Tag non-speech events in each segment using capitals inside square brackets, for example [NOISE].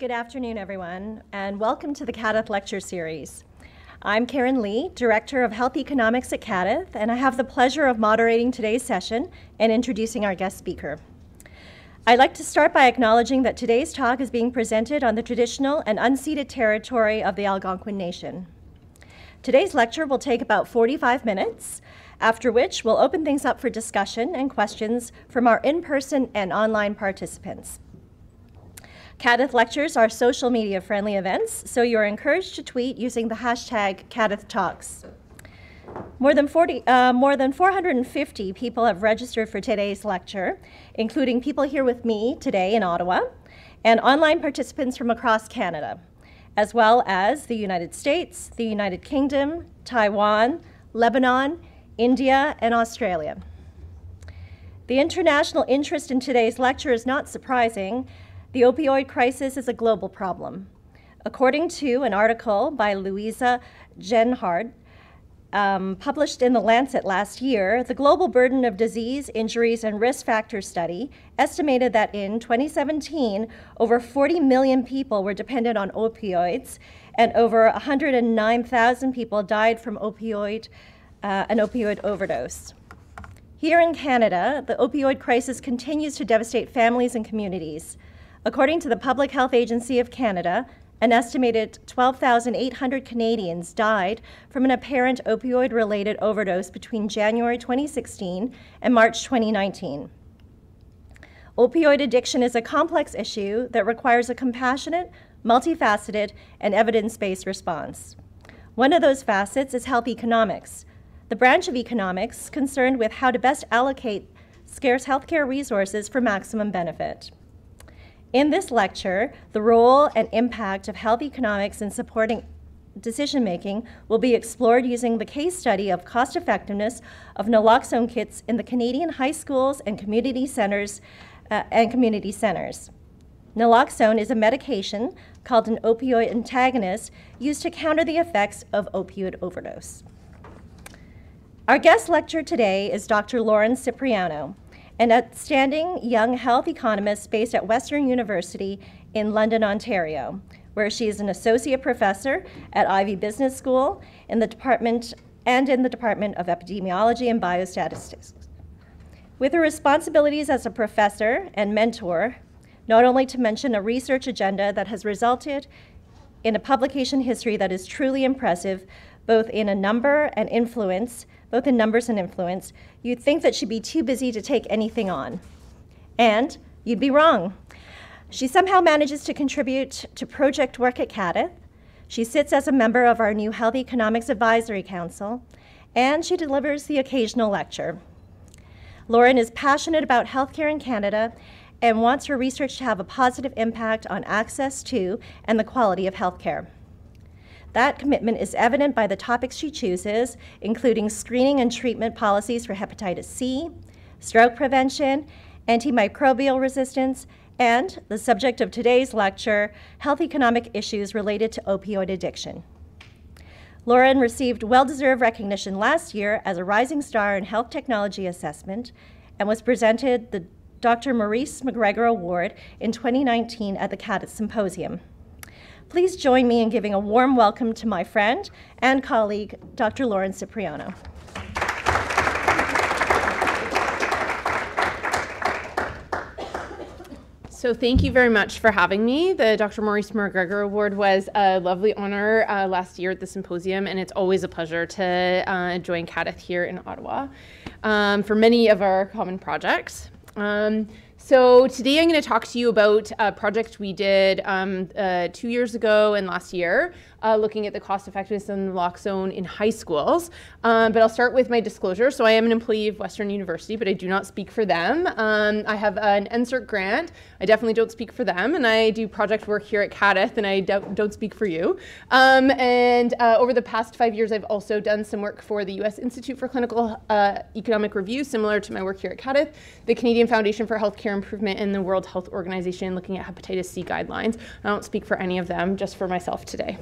Good afternoon, everyone, and welcome to the CADTH Lecture Series. I'm Karen Lee, Director of Health Economics at CADTH, and I have the pleasure of moderating today's session and introducing our guest speaker. I'd like to start by acknowledging that today's talk is being presented on the traditional and unceded territory of the Algonquin Nation. Today's lecture will take about 45 minutes, after which we'll open things up for discussion and questions from our in-person and online participants. CADTH Lectures are social media friendly events, so you're encouraged to tweet using the hashtag CADTH Talks. More than, 40, uh, more than 450 people have registered for today's lecture, including people here with me today in Ottawa, and online participants from across Canada, as well as the United States, the United Kingdom, Taiwan, Lebanon, India, and Australia. The international interest in today's lecture is not surprising, the opioid crisis is a global problem. According to an article by Louisa Degenhardt, um, published in The Lancet last year, the Global Burden of Disease, Injuries, and Risk Factors study estimated that in 2017, over 40 million people were dependent on opioids, and over 109,000 people died from opioid, uh, an opioid overdose. Here in Canada, the opioid crisis continues to devastate families and communities. According to the Public Health Agency of Canada, an estimated 12,800 Canadians died from an apparent opioid related overdose between January 2016 and March 2019. Opioid addiction is a complex issue that requires a compassionate, multifaceted, and evidence based response. One of those facets is health economics, the branch of economics concerned with how to best allocate scarce healthcare resources for maximum benefit. In this lecture, the role and impact of health economics in supporting decision making will be explored using the case study of cost effectiveness of naloxone kits in the Canadian high schools and community centers uh, and community centers. Naloxone is a medication called an opioid antagonist used to counter the effects of opioid overdose. Our guest lecturer today is Dr. Lauren Cipriano an outstanding young health economist based at Western University in London, Ontario, where she is an associate professor at Ivey Business School in the department and in the Department of Epidemiology and Biostatistics. With her responsibilities as a professor and mentor, not only to mention a research agenda that has resulted in a publication history that is truly impressive, both in a number and influence, both in numbers and influence, you'd think that she'd be too busy to take anything on. And you'd be wrong. She somehow manages to contribute to project work at CADTH. She sits as a member of our new Health Economics Advisory Council, and she delivers the occasional lecture. Lauren is passionate about healthcare in Canada and wants her research to have a positive impact on access to and the quality of healthcare. That commitment is evident by the topics she chooses, including screening and treatment policies for hepatitis C, stroke prevention, antimicrobial resistance, and the subject of today's lecture, health economic issues related to opioid addiction. Lauren received well-deserved recognition last year as a Rising Star in Health Technology Assessment and was presented the Dr. Maurice McGregor Award in 2019 at the CADTH Symposium. Please join me in giving a warm welcome to my friend and colleague, Dr. Lauren Cipriano. So thank you very much for having me. The Dr. Maurice McGregor Award was a lovely honor uh, last year at the symposium, and it's always a pleasure to uh, join CADTH here in Ottawa um, for many of our common projects. Um, so today I'm going to talk to you about a project we did um, uh, two years ago and last year uh, looking at the cost effectiveness of naloxone in high schools. Um, but I'll start with my disclosure. So I am an employee of Western University, but I do not speak for them. Um, I have an NSERC grant. I definitely don't speak for them. And I do project work here at CADTH, and I don't don't speak for you. Um, and uh, over the past five years, I've also done some work for the U.S. Institute for Clinical uh, Economic Review, similar to my work here at CADTH, the Canadian Foundation for Healthcare Improvement, and the World Health Organization looking at hepatitis C guidelines. I don't speak for any of them, just for myself today.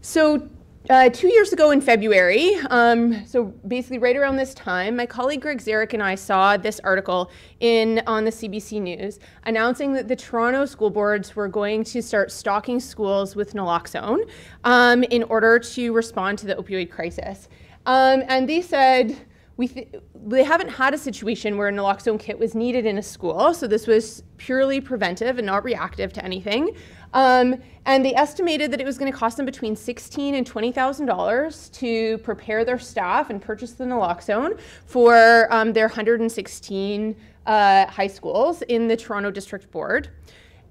So uh, two years ago in February, um, so basically right around this time, my colleague Greg Zaric and I saw this article in on the CBC News announcing that the Toronto school boards were going to start stocking schools with naloxone um, in order to respond to the opioid crisis. Um, and they said we th- they haven't had a situation where a naloxone kit was needed in a school, so this was purely preventive and not reactive to anything. Um, and they estimated that it was going to cost them between sixteen and twenty thousand dollars to prepare their staff and purchase the naloxone for um, their 116 uh, high schools in the Toronto District Board.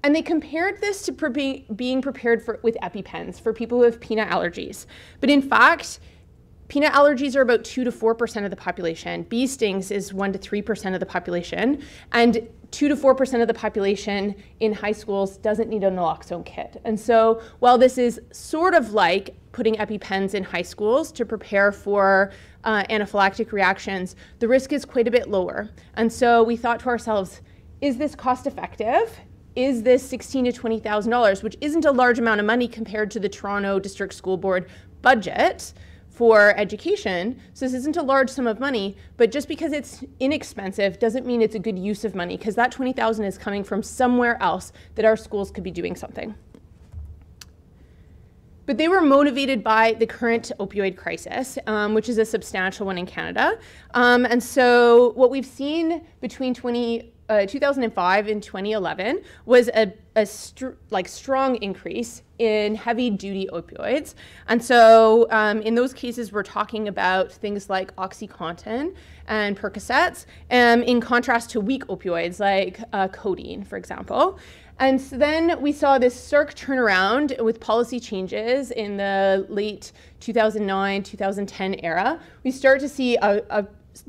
And they compared this to pre- being prepared for, with EpiPens for people who have peanut allergies. But in fact, Peanut allergies are about 2 to 4% of the population. Bee stings is 1 to 3% of the population. And 2 to 4% of the population in high schools doesn't need a naloxone kit. And so while this is sort of like putting EpiPens in high schools to prepare for uh, anaphylactic reactions, the risk is quite a bit lower. And so we thought to ourselves, is this cost effective? Is this 16 to $20,000, which isn't a large amount of money compared to the Toronto District School Board budget? For education. So this isn't a large sum of money, but just because it's inexpensive doesn't mean it's a good use of money because that 20,000 is coming from somewhere else that our schools could be doing something. But they were motivated by the current opioid crisis, um, which is a substantial one in Canada. Um, and so what we've seen between 20, uh, 2005 and 2011 was a, a str- like strong increase in heavy duty opioids. And so um, in those cases, we're talking about things like OxyContin and Percocets, um, in contrast to weak opioids like uh, codeine, for example. And so then we saw this stark turnaround with policy changes in the late 2009 2010 era. We start to see a, a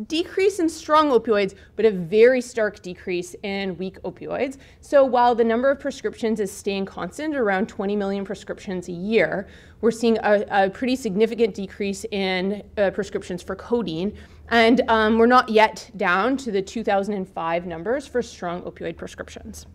decrease in strong opioids, but a very stark decrease in weak opioids. So while the number of prescriptions is staying constant, around 20 million prescriptions a year, we're seeing a, a pretty significant decrease in uh, prescriptions for codeine. And um, we're not yet down to the 2005 numbers for strong opioid prescriptions.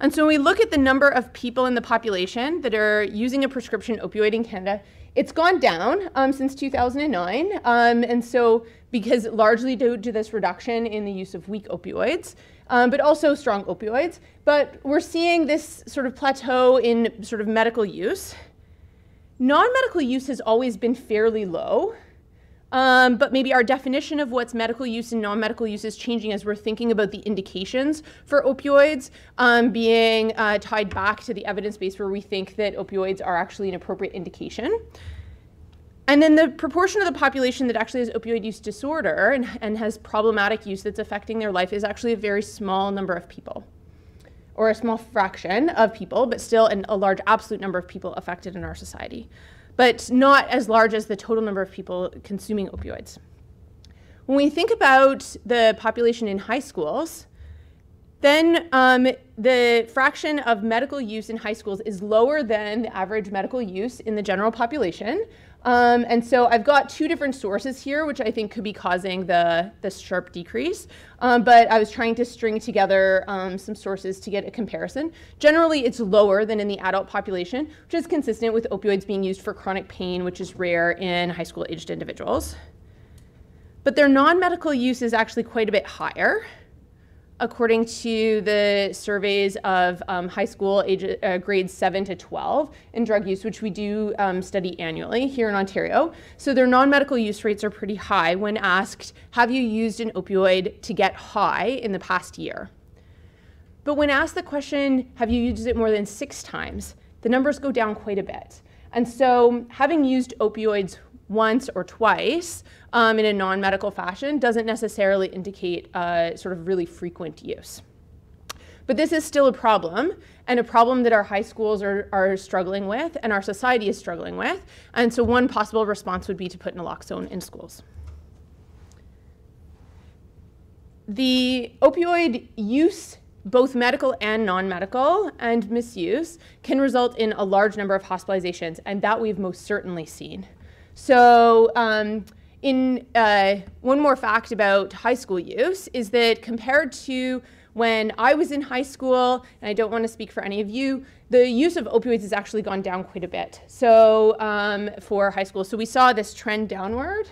And so when we look at the number of people in the population that are using a prescription opioid in Canada, it's gone down um, since 2009. Um, and so, because largely due to this reduction in the use of weak opioids, um, but also strong opioids. But we're seeing this sort of plateau in sort of medical use. Non medical use has always been fairly low. Um, but maybe our definition of what's medical use and non-medical use is changing as we're thinking about the indications for opioids um, being uh, tied back to the evidence base where we think that opioids are actually an appropriate indication. And then the proportion of the population that actually has opioid use disorder and, and has problematic use that's affecting their life is actually a very small number of people, or a small fraction of people, but still an, a large absolute number of people affected in our society but not as large as the total number of people consuming opioids. When we think about the population in high schools, then um, the fraction of medical use in high schools is lower than the average medical use in the general population. Um, and so I've got two different sources here, which I think could be causing the, the sharp decrease. Um, but I was trying to string together um, some sources to get a comparison. Generally, it's lower than in the adult population, which is consistent with opioids being used for chronic pain, which is rare in high school aged individuals. But their non medical use is actually quite a bit higher according to the surveys of um, high school age, uh, grades 7 to 12 in drug use, which we do um, study annually here in Ontario. So their non medical use rates are pretty high when asked, Have you used an opioid to get high in the past year? But when asked the question, Have you used it more than six times? the numbers go down quite a bit. And so having used opioids once or twice um, in a non-medical fashion doesn't necessarily indicate uh, sort of really frequent use. But this is still a problem, and a problem that our high schools are, are struggling with and our society is struggling with. And so one possible response would be to put naloxone in schools. The opioid use both medical and non-medical and misuse can result in a large number of hospitalizations and that we've most certainly seen so um, in uh, one more fact about high school use is that compared to when I was in high school, and I don't want to speak for any of you, the use of opioids has actually gone down quite a bit. So um, for high school, so we saw this trend downward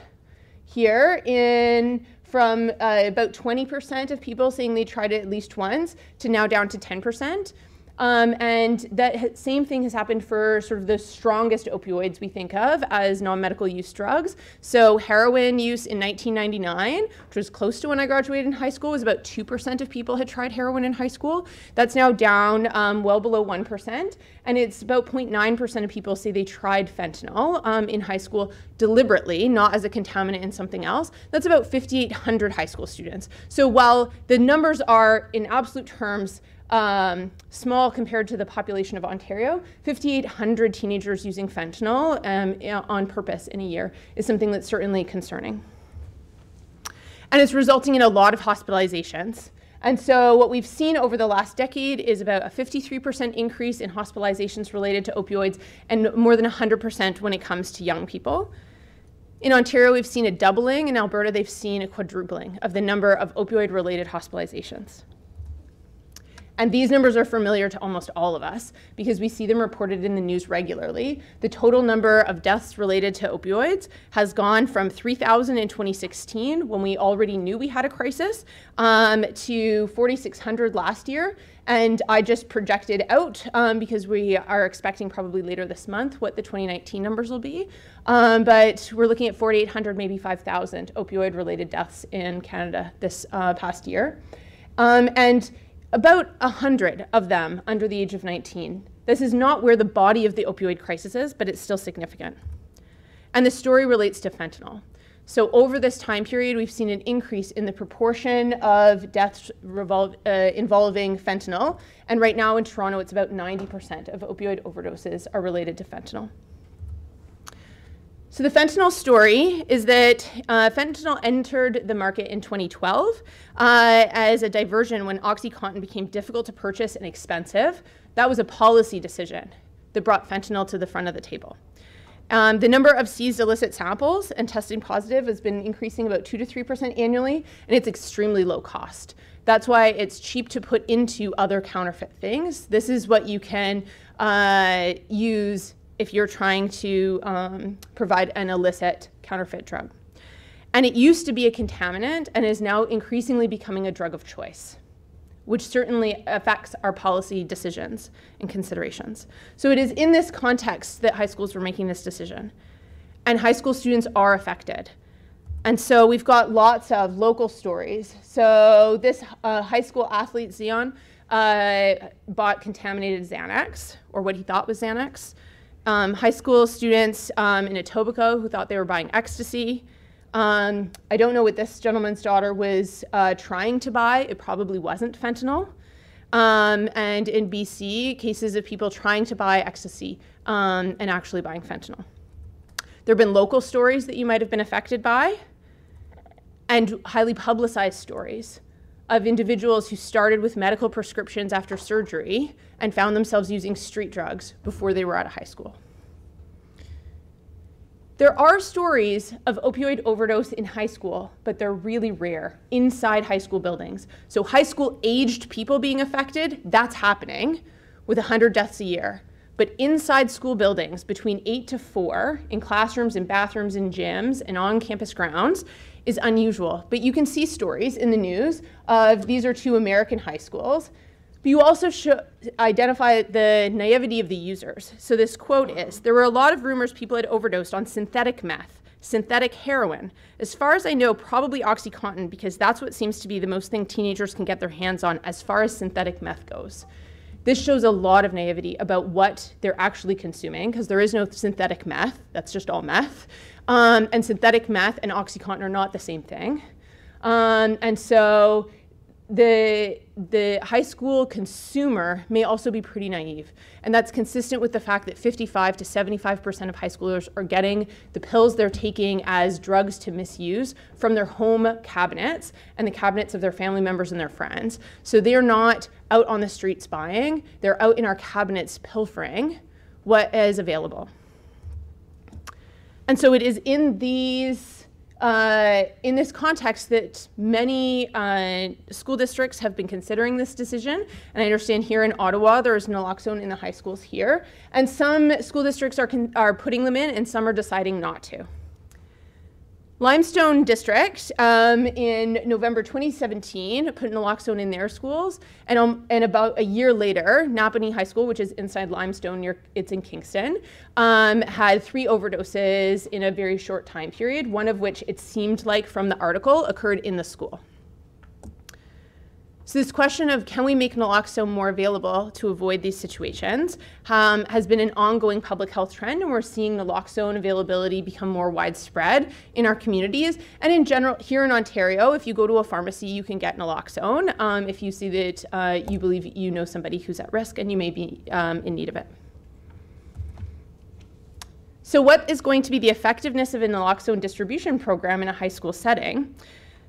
here in from uh, about 20% of people saying they tried it at least once to now down to 10%. Um, and that same thing has happened for sort of the strongest opioids we think of as non-medical use drugs. So heroin use in 1999, which was close to when I graduated in high school, was about 2% of people had tried heroin in high school. That's now down um, well below 1%. And it's about 0.9% of people say they tried fentanyl um, in high school deliberately, not as a contaminant in something else. That's about 5,800 high school students. So while the numbers are in absolute terms um, small compared to the population of Ontario. 5,800 teenagers using fentanyl um, on purpose in a year is something that's certainly concerning. And it's resulting in a lot of hospitalizations. And so what we've seen over the last decade is about a 53% increase in hospitalizations related to opioids and more than 100% when it comes to young people. In Ontario, we've seen a doubling. In Alberta, they've seen a quadrupling of the number of opioid-related hospitalizations. And these numbers are familiar to almost all of us because we see them reported in the news regularly. The total number of deaths related to opioids has gone from 3,000 in 2016, when we already knew we had a crisis, um, to 4,600 last year. And I just projected out um, because we are expecting probably later this month what the 2019 numbers will be. Um, but we're looking at 4,800, maybe 5,000 opioid related deaths in Canada this uh, past year. Um, and about 100 of them under the age of 19. This is not where the body of the opioid crisis is, but it's still significant. And the story relates to fentanyl. So over this time period, we've seen an increase in the proportion of deaths uh, involving fentanyl. And right now in Toronto, it's about 90% of opioid overdoses are related to fentanyl. So the fentanyl story is that uh, fentanyl entered the market in 2012 uh, as a diversion when OxyContin became difficult to purchase and expensive. That was a policy decision that brought fentanyl to the front of the table. Um, the number of seized illicit samples and testing positive has been increasing about 2 to 3% annually, and it's extremely low cost. That's why it's cheap to put into other counterfeit things. This is what you can uh, use if you're trying to um, provide an illicit counterfeit drug. And it used to be a contaminant and is now increasingly becoming a drug of choice, which certainly affects our policy decisions and considerations. So it is in this context that high schools were making this decision. And high school students are affected. And so we've got lots of local stories. So this uh, high school athlete, Zion, uh, bought contaminated Xanax, or what he thought was Xanax um, high school students um, in Etobicoke who thought they were buying ecstasy. Um, I don't know what this gentleman's daughter was uh, trying to buy. It probably wasn't fentanyl. Um, and in BC, cases of people trying to buy ecstasy um, and actually buying fentanyl. There have been local stories that you might have been affected by, and highly publicized stories of individuals who started with medical prescriptions after surgery and found themselves using street drugs before they were out of high school. There are stories of opioid overdose in high school, but they're really rare inside high school buildings. So, high school aged people being affected, that's happening with 100 deaths a year. But inside school buildings, between 8 to 4, in classrooms and bathrooms and gyms and on campus grounds, is unusual. But you can see stories in the news of these are two American high schools. But you also identify the naivety of the users. So this quote is, there were a lot of rumors people had overdosed on synthetic meth, synthetic heroin. As far as I know, probably OxyContin because that's what seems to be the most thing teenagers can get their hands on as far as synthetic meth goes. This shows a lot of naivety about what they're actually consuming because there is no synthetic meth, that's just all meth. Um, and synthetic meth and OxyContin are not the same thing. Um, and so the, the high school consumer may also be pretty naive. And that's consistent with the fact that 55 to 75% of high schoolers are getting the pills they're taking as drugs to misuse from their home cabinets and the cabinets of their family members and their friends. So they're not out on the streets buying, they're out in our cabinets pilfering what is available. And so it is in these uh, in this context that many uh, school districts have been considering this decision. And I understand here in Ottawa, there is naloxone in the high schools here. And some school districts are, are putting them in and some are deciding not to. Limestone District um, in November 2017 put naloxone in their schools, and, um, and about a year later, Napanee High School, which is inside Limestone, near, it's in Kingston, um, had three overdoses in a very short time period, one of which it seemed like from the article occurred in the school. So this question of can we make naloxone more available to avoid these situations um, has been an ongoing public health trend, and we're seeing naloxone availability become more widespread in our communities. And in general, here in Ontario, if you go to a pharmacy, you can get naloxone um, if you see that uh, you believe you know somebody who's at risk and you may be um, in need of it. So what is going to be the effectiveness of a naloxone distribution program in a high school setting?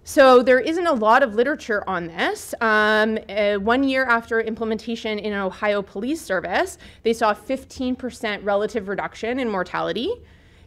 So there isn't a lot of literature on this. Um, uh, one year after implementation in an Ohio police service, they saw a 15% relative reduction in mortality.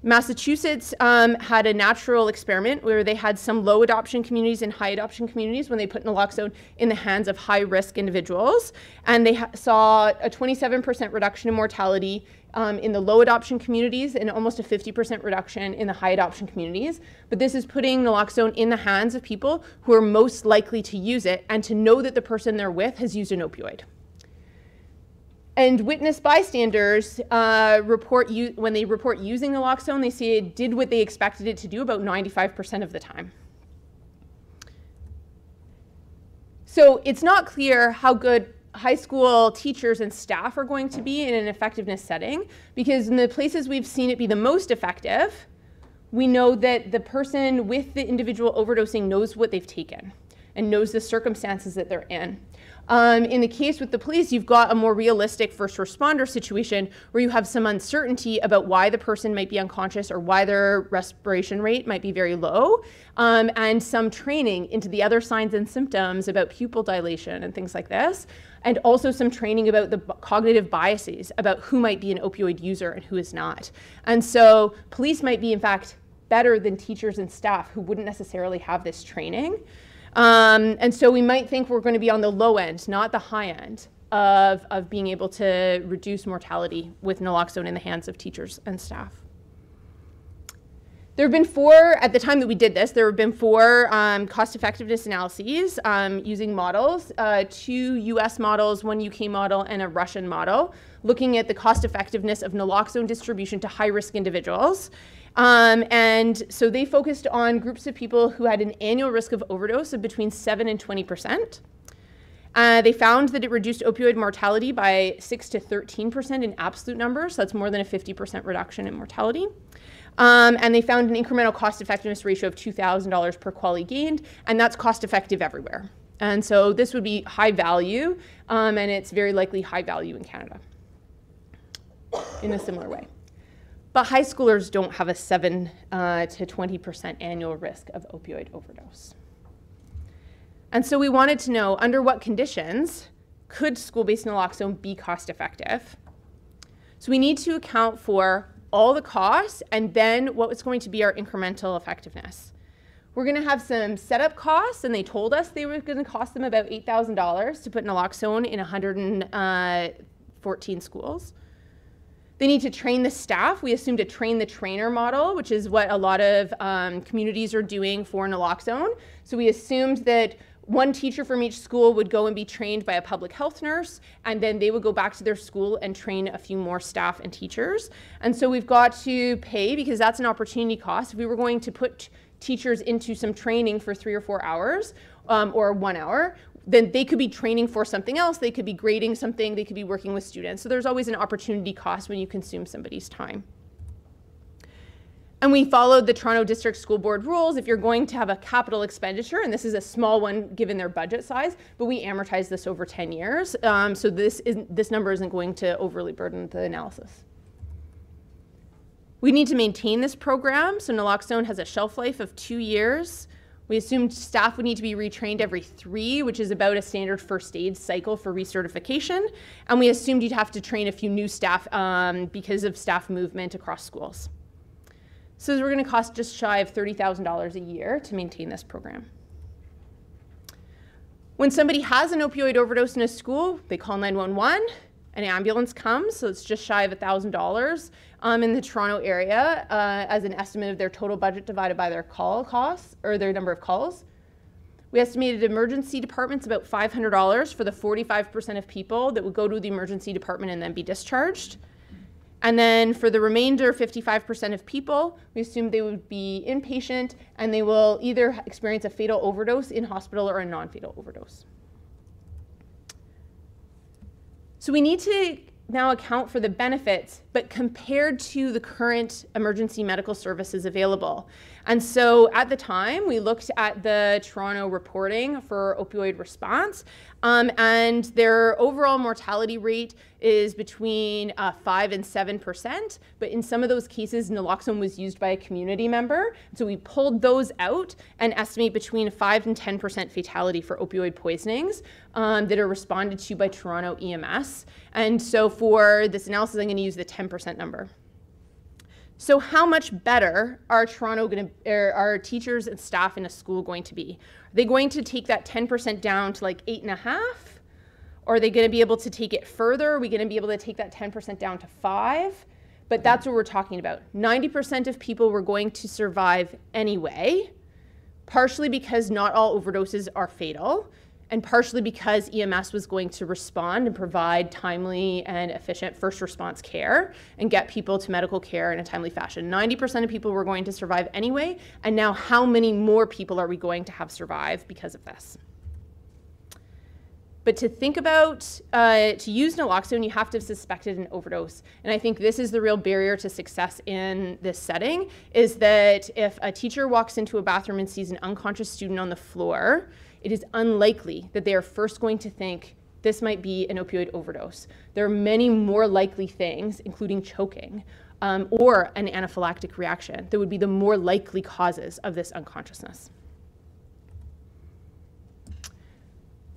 Massachusetts um, had a natural experiment where they had some low adoption communities and high adoption communities when they put naloxone in the hands of high risk individuals. And they saw a 27% reduction in mortality um, in the low adoption communities and almost a 50% reduction in the high adoption communities. But this is putting naloxone in the hands of people who are most likely to use it and to know that the person they're with has used an opioid. And witness bystanders uh, report when they report using naloxone, they say it did what they expected it to do about 95% of the time. So it's not clear how good high school teachers and staff are going to be in an effectiveness setting because in the places we've seen it be the most effective, we know that the person with the individual overdosing knows what they've taken and knows the circumstances that they're in. Um, in the case with the police, you've got a more realistic first responder situation where you have some uncertainty about why the person might be unconscious or why their respiration rate might be very low, um, and some training into the other signs and symptoms about pupil dilation and things like this, and also some training about the cognitive biases about who might be an opioid user and who is not. And so police might be, in fact, better than teachers and staff who wouldn't necessarily have this training. Um, and so we might think we're going to be on the low end, not the high end, of, of being able to reduce mortality with naloxone in the hands of teachers and staff. There have been four, at the time that we did this, there have been four um, cost effectiveness analyses um, using models, uh, two US models, one UK model, and a Russian model, looking at the cost effectiveness of naloxone distribution to high risk individuals. Um, and so they focused on groups of people who had an annual risk of overdose of between 7 and 20 percent. Uh, they found that it reduced opioid mortality by 6 to 13% in absolute numbers, so that's more than a 50% reduction in mortality. Um, and they found an incremental cost effectiveness ratio of $2,000 per QALY gained, and that's cost effective everywhere. And so this would be high value, um, and it's very likely high value in Canada in a similar way. But high schoolers don't have a 7 uh, to 20% annual risk of opioid overdose. And so we wanted to know under what conditions could school based naloxone be cost effective? So we need to account for all the costs and then what was going to be our incremental effectiveness. We're going to have some setup costs, and they told us they were going to cost them about $8,000 to put naloxone in 114 schools. They need to train the staff. We assumed a train the trainer model, which is what a lot of um, communities are doing for naloxone. So we assumed that one teacher from each school would go and be trained by a public health nurse, and then they would go back to their school and train a few more staff and teachers. And so we've got to pay because that's an opportunity cost. If we were going to put teachers into some training for three or four hours um, or one hour, then they could be training for something else, they could be grading something, they could be working with students. So there's always an opportunity cost when you consume somebody's time. And we followed the Toronto District School Board rules. If you're going to have a capital expenditure, and this is a small one given their budget size, but we amortize this over 10 years. Um, so this, is, this number isn't going to overly burden the analysis. We need to maintain this program. So naloxone has a shelf life of two years. We assumed staff would need to be retrained every three, which is about a standard first aid cycle for recertification. And we assumed you'd have to train a few new staff um, because of staff movement across schools. So we're going to cost just shy of $30,000 a year to maintain this program. When somebody has an opioid overdose in a school, they call 911, an ambulance comes, so it's just shy of $1,000 um, in the Toronto area uh, as an estimate of their total budget divided by their call costs or their number of calls. We estimated emergency departments about $500 for the 45% of people that would go to the emergency department and then be discharged. And then for the remainder 55% of people, we assume they would be inpatient and they will either experience a fatal overdose in hospital or a non fatal overdose. So we need to now account for the benefits, but compared to the current emergency medical services available. And so at the time, we looked at the Toronto reporting for opioid response, um, and their overall mortality rate is between uh, 5 and 7%. But in some of those cases, naloxone was used by a community member. So we pulled those out and estimate between 5 and 10% fatality for opioid poisonings um, that are responded to by Toronto EMS. And so for this analysis, I'm going to use the 10% number. So how much better are Toronto going to, er, are teachers and staff in a school going to be? Are they going to take that 10% down to like eight and a half? Or are they going to be able to take it further? Are we going to be able to take that 10% down to five? But that's what we're talking about. 90% of people were going to survive anyway, partially because not all overdoses are fatal and partially because EMS was going to respond and provide timely and efficient first response care and get people to medical care in a timely fashion. 90% of people were going to survive anyway, and now how many more people are we going to have survive because of this? But to think about, uh, to use naloxone, you have to have suspected an overdose. And I think this is the real barrier to success in this setting, is that if a teacher walks into a bathroom and sees an unconscious student on the floor, it is unlikely that they are first going to think this might be an opioid overdose. There are many more likely things, including choking um, or an anaphylactic reaction, that would be the more likely causes of this unconsciousness.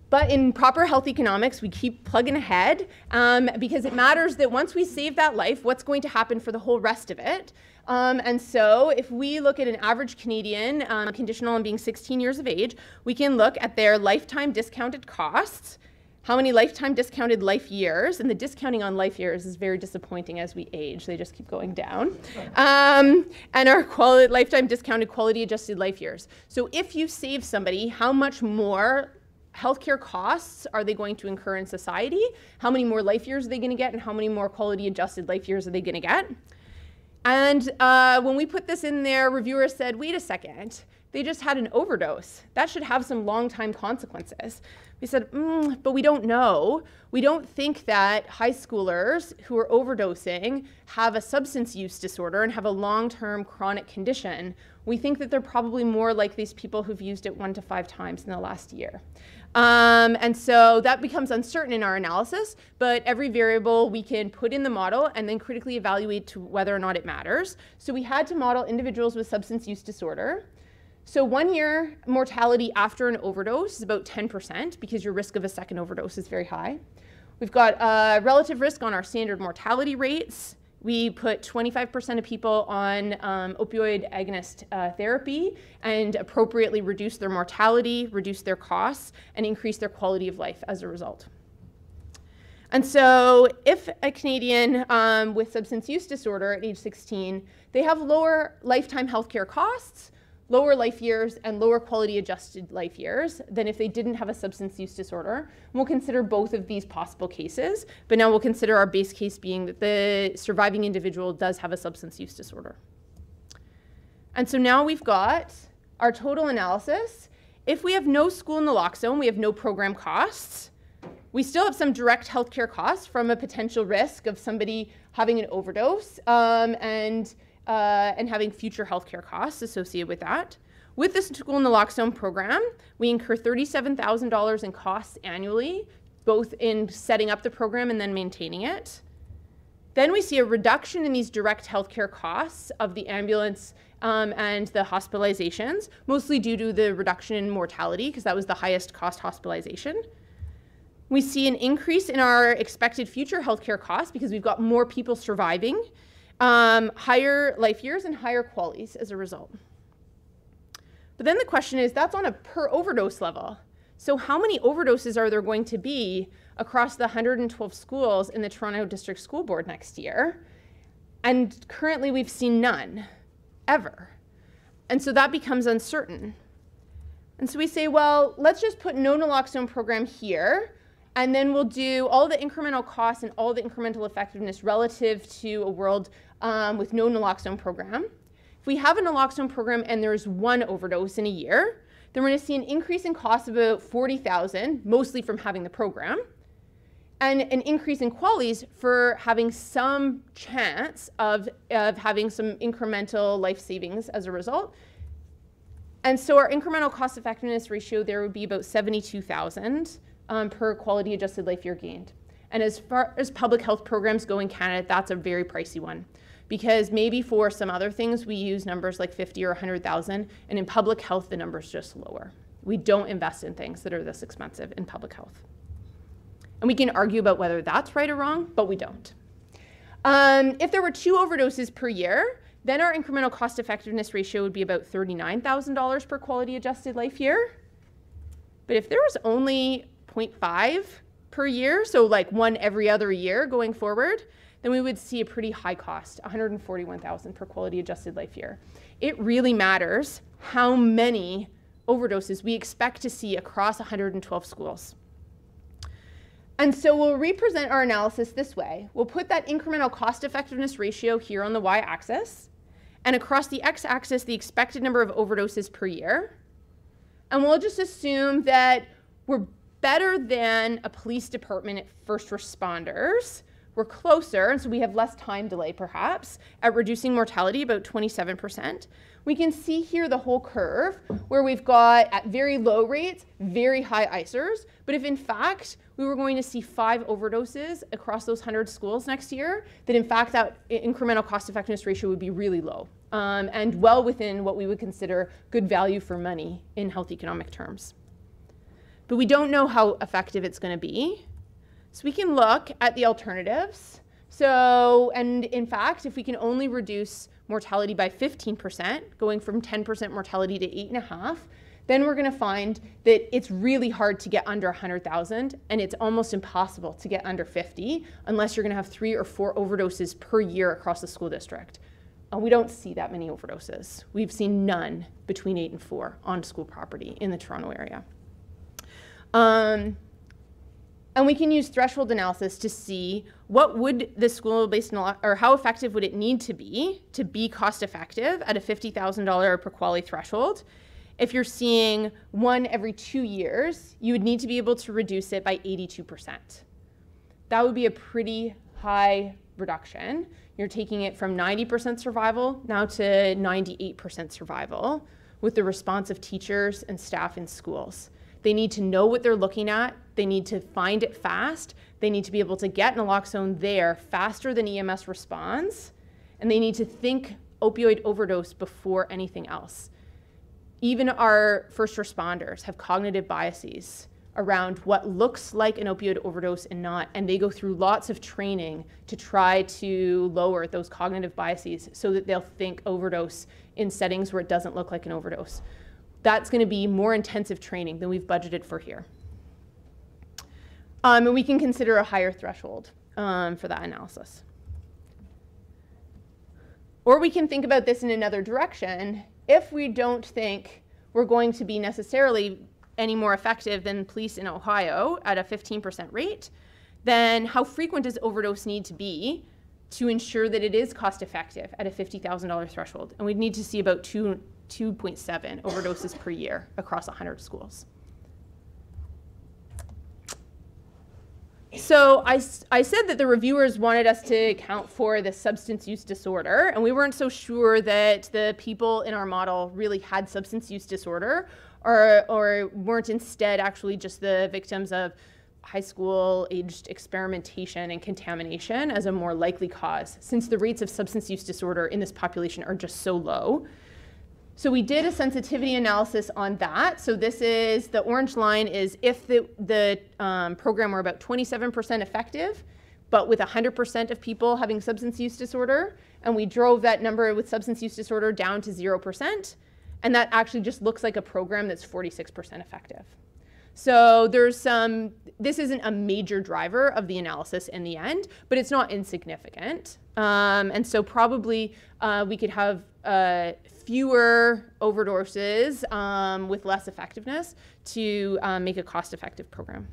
But in proper health economics, we keep plugging ahead um, because it matters that once we save that life, what's going to happen for the whole rest of it? Um, and so if we look at an average Canadian um, conditional on being 16 years of age, we can look at their lifetime discounted costs, how many lifetime discounted life years, and the discounting on life years is very disappointing as we age. They just keep going down. Um, and our quality, lifetime discounted quality adjusted life years. So if you save somebody, how much more healthcare costs are they going to incur in society? How many more life years are they going to get? And how many more quality adjusted life years are they going to get? And uh, when we put this in there, reviewers said, wait a second, they just had an overdose. That should have some long time consequences. We said, mm, but we don't know. We don't think that high schoolers who are overdosing have a substance use disorder and have a long term chronic condition. We think that they're probably more like these people who've used it one to five times in the last year. Um, and so that becomes uncertain in our analysis, but every variable we can put in the model and then critically evaluate to whether or not it matters. So we had to model individuals with substance use disorder. So one year mortality after an overdose is about 10% because your risk of a second overdose is very high. We've got uh, relative risk on our standard mortality rates. We put 25% of people on um, opioid agonist uh, therapy and appropriately reduce their mortality, reduce their costs, and increase their quality of life as a result. And so, if a Canadian um, with substance use disorder at age 16, they have lower lifetime healthcare costs, lower life years and lower quality adjusted life years than if they didn't have a substance use disorder. And we'll consider both of these possible cases, but now we'll consider our base case being that the surviving individual does have a substance use disorder. And so now we've got our total analysis. If we have no school naloxone, we have no program costs. We still have some direct healthcare costs from a potential risk of somebody having an overdose um, and uh, and having future healthcare costs associated with that. With the school naloxone program, we incur $37,000 in costs annually, both in setting up the program and then maintaining it. Then we see a reduction in these direct healthcare costs of the ambulance um, and the hospitalizations, mostly due to the reduction in mortality, because that was the highest cost hospitalization. We see an increase in our expected future healthcare costs because we've got more people surviving um, higher life years and higher QALYs as a result. But then the question is that's on a per overdose level. So, how many overdoses are there going to be across the 112 schools in the Toronto District School Board next year? And currently, we've seen none, ever. And so that becomes uncertain. And so we say, well, let's just put no naloxone program here, and then we'll do all the incremental costs and all the incremental effectiveness relative to a world um, with no naloxone program. If we have a naloxone program and there's one overdose in a year, then we're going to see an increase in cost of about 40,000, mostly from having the program, and an increase in QALYs for having some chance of, of having some incremental life savings as a result. And so our incremental cost effectiveness ratio there would be about 72,000 um, per quality adjusted life year gained. And as far as public health programs go in Canada, that's a very pricey one because maybe for some other things we use numbers like 50 or 100,000 and in public health the number's just lower. We don't invest in things that are this expensive in public health. And we can argue about whether that's right or wrong, but we don't. Um, if there were two overdoses per year, then our incremental cost effectiveness ratio would be about $39,000 per quality adjusted life year. But if there was only 0.5 per year, so like one every other year going forward, then we would see a pretty high cost, 141,000 per quality adjusted life year. It really matters how many overdoses we expect to see across 112 schools. And so we'll represent our analysis this way. We'll put that incremental cost effectiveness ratio here on the y-axis, and across the x-axis, the expected number of overdoses per year. And we'll just assume that we're better than a police department at first responders we're closer, and so we have less time delay perhaps, at reducing mortality, about 27%. We can see here the whole curve where we've got at very low rates, very high ICERs, but if in fact we were going to see five overdoses across those 100 schools next year, then in fact that incremental cost effectiveness ratio would be really low um, and well within what we would consider good value for money in health economic terms. But we don't know how effective it's going to be. So we can look at the alternatives. So, and in fact, if we can only reduce mortality by 15%, going from 10% mortality to 8.5, then we're going to find that it's really hard to get under 100,000 and it's almost impossible to get under 50 unless you're going to have three or four overdoses per year across the school district. And we don't see that many overdoses. We've seen none between 8 and 4 on school property in the Toronto area. Um, and we can use threshold analysis to see what would the school-based or how effective would it need to be to be cost effective at a $50,000 per QALY threshold. If you're seeing one every two years, you would need to be able to reduce it by 82%. That would be a pretty high reduction. You're taking it from 90% survival now to 98% survival with the response of teachers and staff in schools. They need to know what they're looking at. They need to find it fast. They need to be able to get naloxone there faster than EMS responds. And they need to think opioid overdose before anything else. Even our first responders have cognitive biases around what looks like an opioid overdose and not, and they go through lots of training to try to lower those cognitive biases so that they'll think overdose in settings where it doesn't look like an overdose that's going to be more intensive training than we've budgeted for here. Um, and we can consider a higher threshold um, for that analysis. Or we can think about this in another direction. If we don't think we're going to be necessarily any more effective than police in Ohio at a 15% rate, then how frequent does overdose need to be to ensure that it is cost effective at a $50,000 threshold? And we'd need to see about two 2.7 overdoses per year across 100 schools. So I, I said that the reviewers wanted us to account for the substance use disorder, and we weren't so sure that the people in our model really had substance use disorder or, or weren't instead actually just the victims of high school aged experimentation and contamination as a more likely cause, since the rates of substance use disorder in this population are just so low. So we did a sensitivity analysis on that. So this is, the orange line is if the, the um, program were about 27% effective, but with 100% of people having substance use disorder. and we drove that number with substance use disorder down to 0%, and that actually just looks like a program that's 46% effective. So there's some, this isn't a major driver of the analysis in the end, but it's not insignificant. Um, and so probably uh, we could have uh, fewer overdoses um, with less effectiveness to um, make a cost effective program.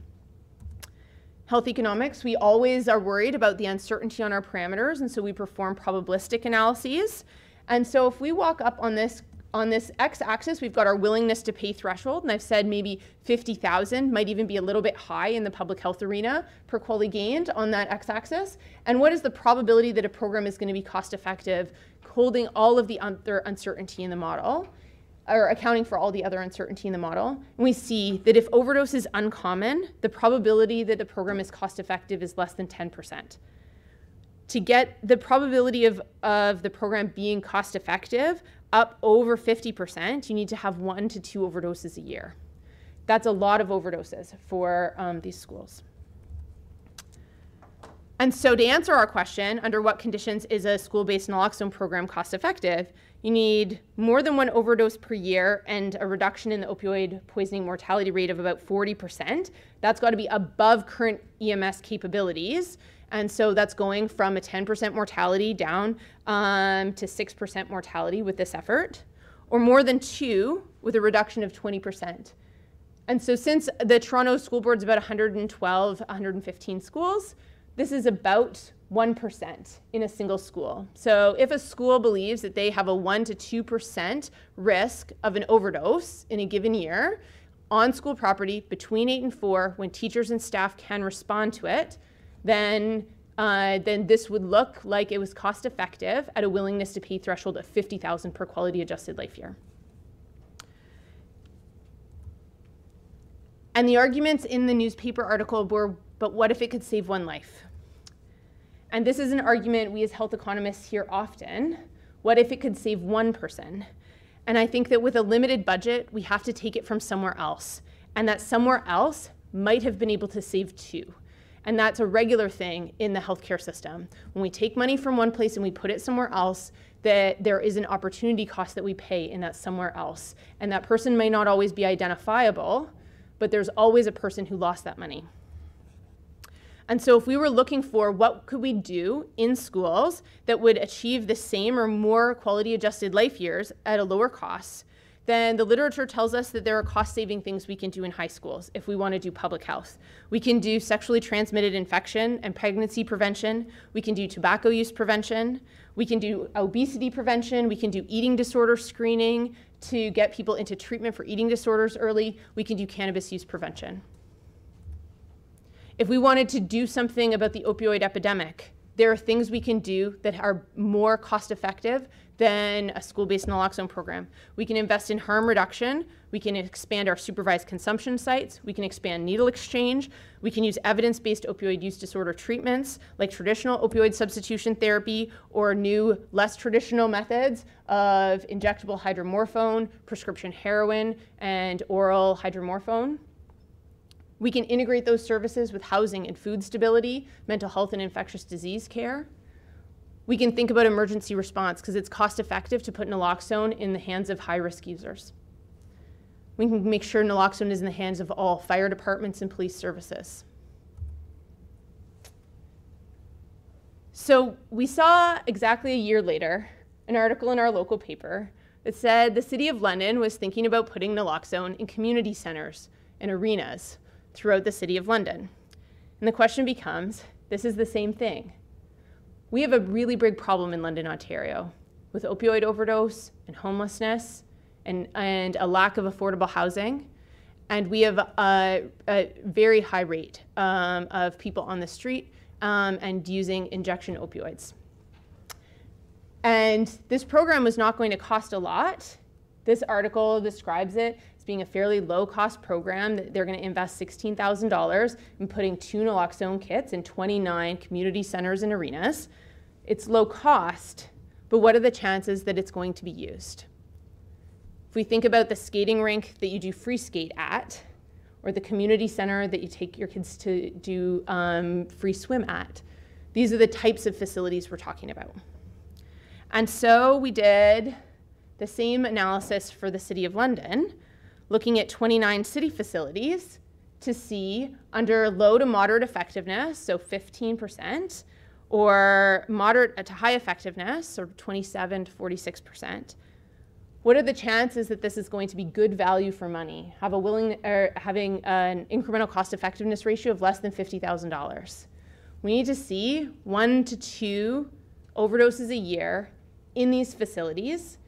Health economics, we always are worried about the uncertainty on our parameters, and so we perform probabilistic analyses. And so if we walk up on this on this x-axis, we've got our willingness to pay threshold, and I've said maybe 50,000 might even be a little bit high in the public health arena per QALY gained on that x-axis. And what is the probability that a program is going to be cost effective, holding all of the other uncertainty in the model, or accounting for all the other uncertainty in the model? And we see that if overdose is uncommon, the probability that the program is cost effective is less than 10% to get the probability of, of the program being cost effective, up over 50%, you need to have one to two overdoses a year. That's a lot of overdoses for um, these schools. And so to answer our question, under what conditions is a school-based naloxone program cost effective, you need more than one overdose per year and a reduction in the opioid poisoning mortality rate of about 40%. That's got to be above current EMS capabilities. And so that's going from a 10% mortality down um, to 6% mortality with this effort, or more than two with a reduction of 20%. And so since the Toronto School Board is about 112, 115 schools, this is about 1% in a single school. So if a school believes that they have a 1 to 2% risk of an overdose in a given year on school property between 8 and 4 when teachers and staff can respond to it, then, uh, then this would look like it was cost effective at a willingness to pay threshold of 50,000 per quality adjusted life year. And the arguments in the newspaper article were, but what if it could save one life? And this is an argument we as health economists hear often. What if it could save one person? And I think that with a limited budget, we have to take it from somewhere else. And that somewhere else might have been able to save two. And that's a regular thing in the healthcare system. When we take money from one place and we put it somewhere else, that there is an opportunity cost that we pay in that somewhere else. And that person may not always be identifiable, but there's always a person who lost that money. And so if we were looking for what could we do in schools that would achieve the same or more quality adjusted life years at a lower cost, then the literature tells us that there are cost saving things we can do in high schools if we want to do public health. We can do sexually transmitted infection and pregnancy prevention. We can do tobacco use prevention. We can do obesity prevention. We can do eating disorder screening to get people into treatment for eating disorders early. We can do cannabis use prevention. If we wanted to do something about the opioid epidemic, there are things we can do that are more cost effective than a school-based naloxone program. We can invest in harm reduction. We can expand our supervised consumption sites. We can expand needle exchange. We can use evidence-based opioid use disorder treatments like traditional opioid substitution therapy or new, less traditional methods of injectable hydromorphone, prescription heroin, and oral hydromorphone. We can integrate those services with housing and food stability, mental health and infectious disease care. We can think about emergency response because it's cost effective to put naloxone in the hands of high risk users. We can make sure naloxone is in the hands of all fire departments and police services. So we saw exactly a year later an article in our local paper that said the City of London was thinking about putting naloxone in community centers and arenas throughout the City of London. And the question becomes this is the same thing. We have a really big problem in London, Ontario, with opioid overdose and homelessness and, and a lack of affordable housing. And we have a, a very high rate um, of people on the street um, and using injection opioids. And this program was not going to cost a lot. This article describes it being a fairly low cost program. That they're going to invest $16,000 in putting two naloxone kits in 29 community centers and arenas. It's low cost, but what are the chances that it's going to be used? If we think about the skating rink that you do free skate at, or the community center that you take your kids to do um, free swim at, these are the types of facilities we're talking about. And so we did the same analysis for the City of London, looking at 29 city facilities to see under low to moderate effectiveness, so 15%, or moderate to high effectiveness, or 27 to 46%. What are the chances that this is going to be good value for money, have a willing, or having an incremental cost effectiveness ratio of less than $50,000? We need to see one to two overdoses a year in these facilities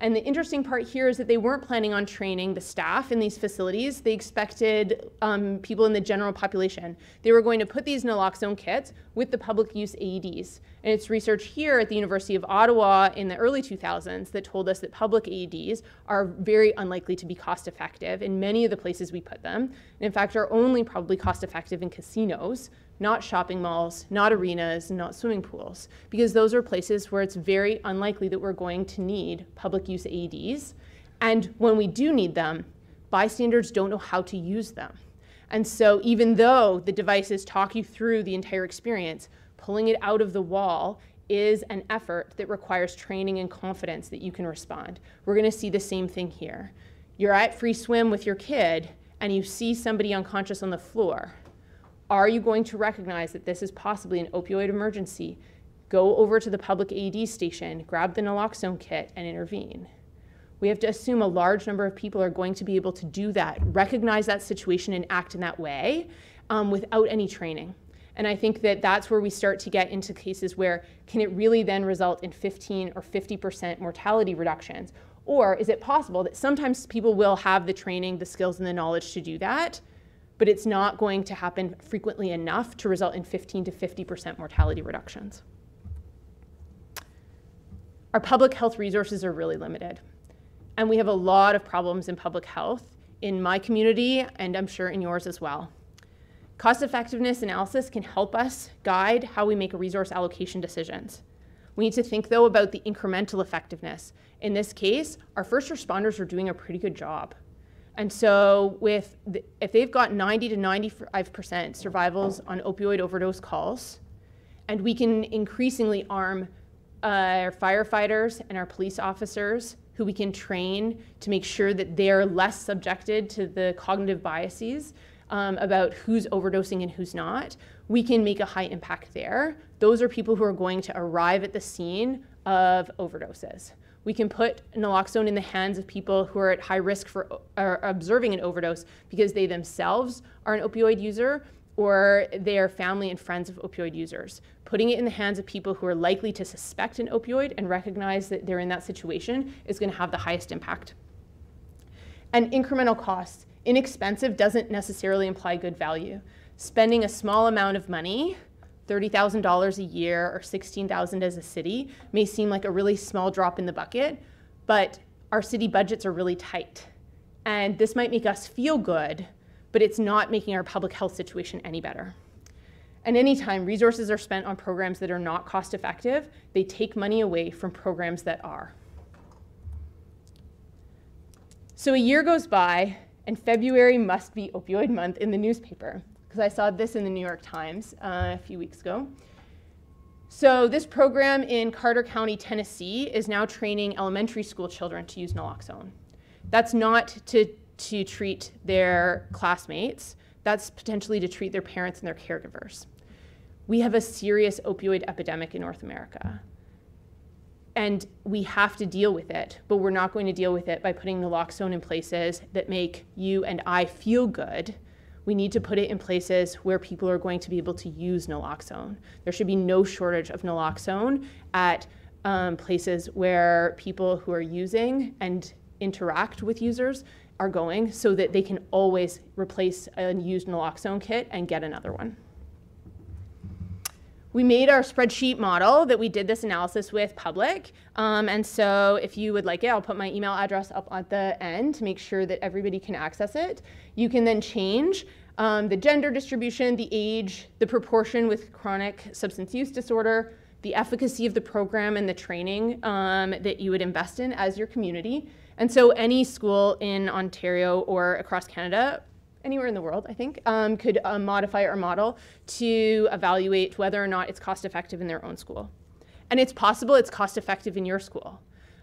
and the interesting part here is that they weren't planning on training the staff in these facilities. They expected um, people in the general population. They were going to put these naloxone kits with the public use AEDs. And it's research here at the University of Ottawa in the early 2000s that told us that public AEDs are very unlikely to be cost effective in many of the places we put them. And in fact, are only probably cost effective in casinos not shopping malls, not arenas, not swimming pools, because those are places where it's very unlikely that we're going to need public use AEDs. And when we do need them, bystanders don't know how to use them. And so even though the devices talk you through the entire experience, pulling it out of the wall is an effort that requires training and confidence that you can respond. We're going to see the same thing here. You're at free swim with your kid and you see somebody unconscious on the floor are you going to recognize that this is possibly an opioid emergency? Go over to the public AED station, grab the naloxone kit, and intervene. We have to assume a large number of people are going to be able to do that, recognize that situation, and act in that way um, without any training. And I think that that's where we start to get into cases where can it really then result in 15 or 50% mortality reductions? Or is it possible that sometimes people will have the training, the skills, and the knowledge to do that, but it's not going to happen frequently enough to result in 15 to 50% mortality reductions. Our public health resources are really limited. And we have a lot of problems in public health in my community, and I'm sure in yours as well. Cost effectiveness analysis can help us guide how we make resource allocation decisions. We need to think, though, about the incremental effectiveness. In this case, our first responders are doing a pretty good job. And so with the, if they've got 90 to 95% survivals on opioid overdose calls, and we can increasingly arm uh, our firefighters and our police officers who we can train to make sure that they're less subjected to the cognitive biases um, about who's overdosing and who's not, we can make a high impact there. Those are people who are going to arrive at the scene of overdoses. We can put naloxone in the hands of people who are at high risk for observing an overdose because they themselves are an opioid user or they are family and friends of opioid users. Putting it in the hands of people who are likely to suspect an opioid and recognize that they're in that situation is going to have the highest impact. And incremental costs. Inexpensive doesn't necessarily imply good value. Spending a small amount of money $30,000 a year or 16,000 as a city may seem like a really small drop in the bucket, but our city budgets are really tight. And this might make us feel good, but it's not making our public health situation any better. And anytime resources are spent on programs that are not cost effective, they take money away from programs that are. So a year goes by, and February must be opioid month in the newspaper because I saw this in the New York Times uh, a few weeks ago. So this program in Carter County, Tennessee is now training elementary school children to use naloxone. That's not to, to treat their classmates. That's potentially to treat their parents and their caregivers. We have a serious opioid epidemic in North America. And we have to deal with it, but we're not going to deal with it by putting naloxone in places that make you and I feel good we need to put it in places where people are going to be able to use naloxone. There should be no shortage of naloxone at um, places where people who are using and interact with users are going so that they can always replace a used naloxone kit and get another one. We made our spreadsheet model that we did this analysis with public. Um, and so if you would like it, I'll put my email address up at the end to make sure that everybody can access it. You can then change um, the gender distribution, the age, the proportion with chronic substance use disorder, the efficacy of the program and the training um, that you would invest in as your community. And so any school in Ontario or across Canada anywhere in the world, I think, um, could uh, modify our model to evaluate whether or not it's cost effective in their own school. And it's possible it's cost effective in your school.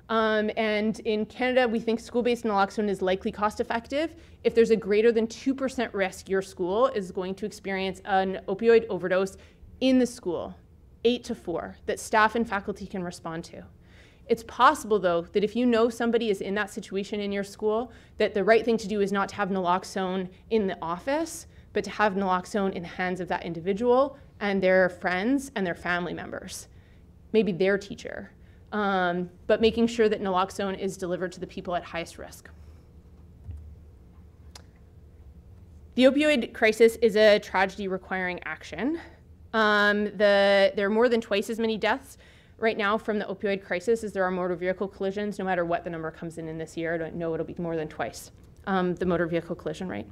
Um, and in Canada, we think school-based naloxone is likely cost-effective if there's a greater than 2% risk your school is going to experience an opioid overdose in the school, 8 to 4, that staff and faculty can respond to. It's possible, though, that if you know somebody is in that situation in your school, that the right thing to do is not to have naloxone in the office, but to have naloxone in the hands of that individual and their friends and their family members, maybe their teacher um, but making sure that naloxone is delivered to the people at highest risk. The opioid crisis is a tragedy requiring action. Um, the, there are more than twice as many deaths right now from the opioid crisis is there are motor vehicle collisions, no matter what the number comes in in this year. I don't know it'll be more than twice um, the motor vehicle collision rate.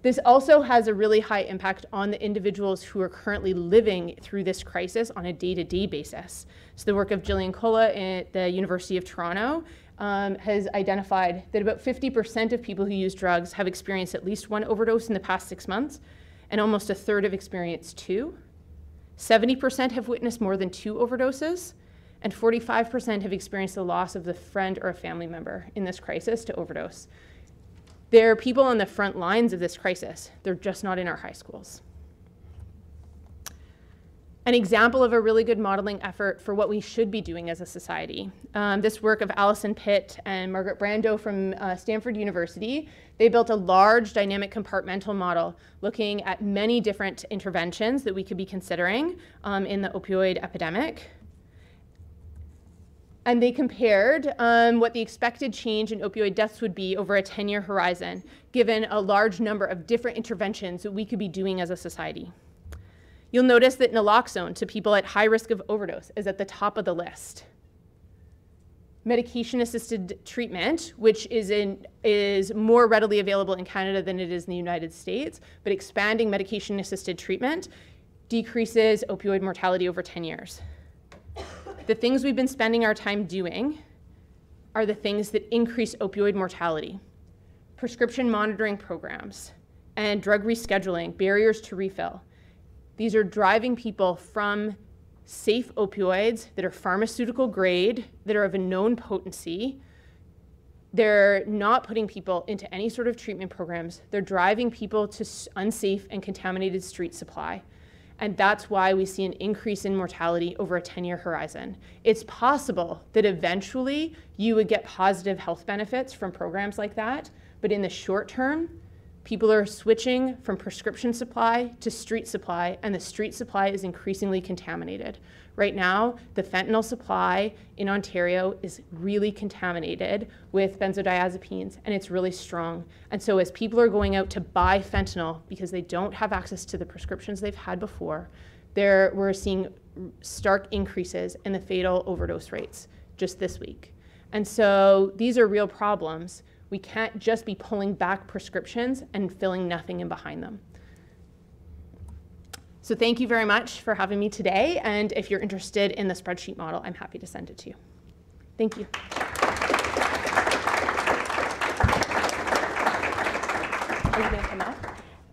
This also has a really high impact on the individuals who are currently living through this crisis on a day-to-day basis. So the work of Gillian Kolla at the University of Toronto um, has identified that about 50% of people who use drugs have experienced at least one overdose in the past six months, and almost a third have experienced two. 70% have witnessed more than two overdoses, and 45% have experienced the loss of the friend or a family member in this crisis to overdose. There are people on the front lines of this crisis. They're just not in our high schools. An example of a really good modeling effort for what we should be doing as a society. Um, this work of Allison Pitt and Margaret Brandeau from uh, Stanford University, they built a large dynamic compartmental model looking at many different interventions that we could be considering um, in the opioid epidemic and they compared um, what the expected change in opioid deaths would be over a 10 year horizon, given a large number of different interventions that we could be doing as a society. You'll notice that naloxone to people at high risk of overdose is at the top of the list. Medication assisted treatment, which is, in, is more readily available in Canada than it is in the United States, but expanding medication assisted treatment decreases opioid mortality over 10 years the things we've been spending our time doing are the things that increase opioid mortality. Prescription monitoring programs and drug rescheduling, barriers to refill. These are driving people from safe opioids that are pharmaceutical grade, that are of a known potency. They're not putting people into any sort of treatment programs. They're driving people to unsafe and contaminated street supply and that's why we see an increase in mortality over a 10 year horizon. It's possible that eventually you would get positive health benefits from programs like that, but in the short term, people are switching from prescription supply to street supply, and the street supply is increasingly contaminated. Right now, the fentanyl supply in Ontario is really contaminated with benzodiazepines, and it's really strong. And so, as people are going out to buy fentanyl because they don't have access to the prescriptions they've had before, there we're seeing stark increases in the fatal overdose rates just this week. And so, these are real problems. We can't just be pulling back prescriptions and filling nothing in behind them. So thank you very much for having me today. And if you're interested in the spreadsheet model, I'm happy to send it to you. Thank you.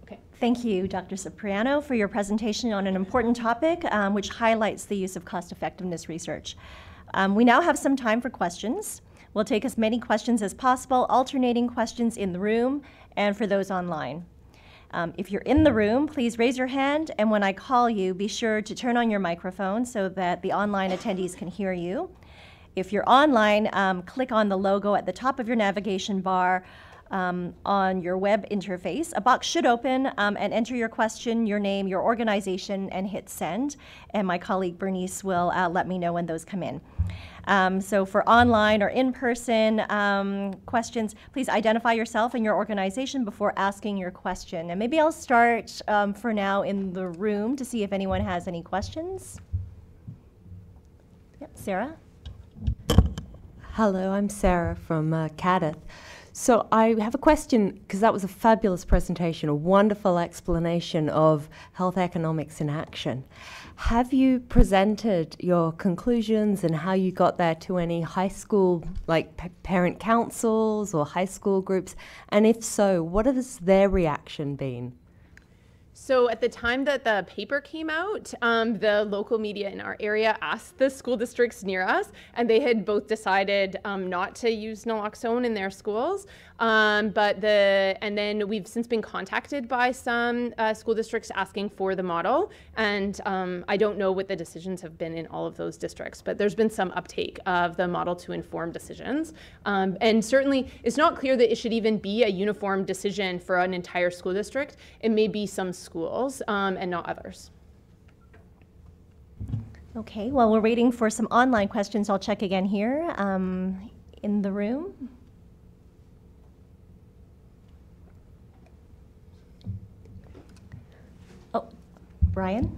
Okay. Thank you, Dr. Cipriano, for your presentation on an important topic, um, which highlights the use of cost-effectiveness research. Um, we now have some time for questions. We'll take as many questions as possible, alternating questions in the room and for those online. Um, if you're in the room, please raise your hand, and when I call you, be sure to turn on your microphone so that the online attendees can hear you. If you're online, um, click on the logo at the top of your navigation bar um, on your web interface. A box should open um, and enter your question, your name, your organization, and hit send. And my colleague Bernice will uh, let me know when those come in. Um, so for online or in-person um, questions, please identify yourself and your organization before asking your question. And maybe I'll start um, for now in the room to see if anyone has any questions. Yep, Sarah? Hello, I'm Sarah from uh, So I have a question because that was a fabulous presentation, a wonderful explanation of health economics in action. Have you presented your conclusions and how you got there to any high school, like p- parent councils or high school groups? And if so, what has their reaction been? So at the time that the paper came out, um, the local media in our area asked the school districts near us, and they had both decided um, not to use naloxone in their schools. Um, but the and then we've since been contacted by some uh, school districts asking for the model, and um, I don't know what the decisions have been in all of those districts, but there's been some uptake of the model to inform decisions, um, and certainly it's not clear that it should even be a uniform decision for an entire school district. It may be some schools um, and not others. Okay, while we're waiting for some online questions, I'll check again here um, in the room. Brian?